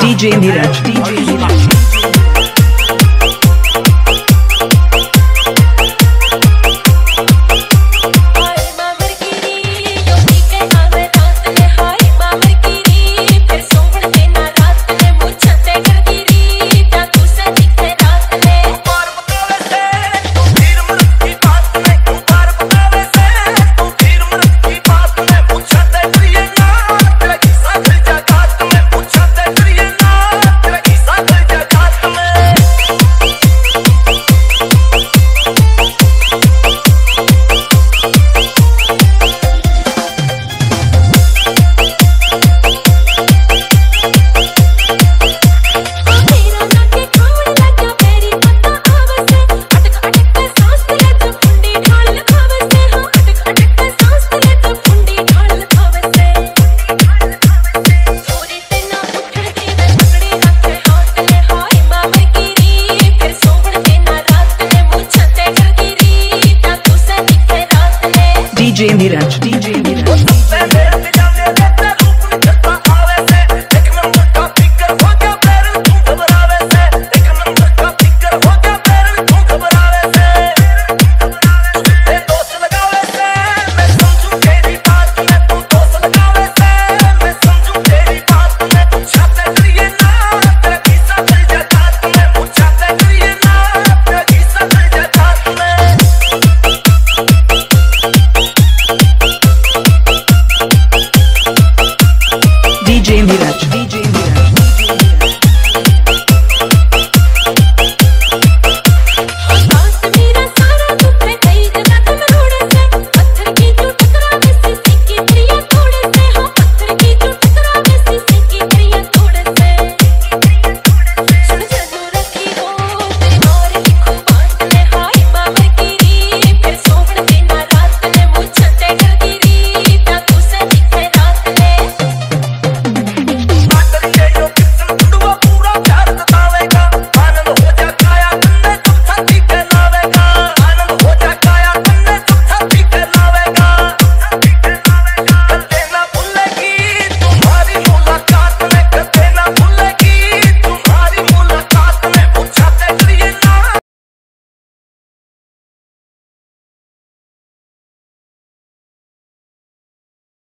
DJ Neeraj, DJ Neeraj. DJ Neeraj DJ Neeraj Niraj.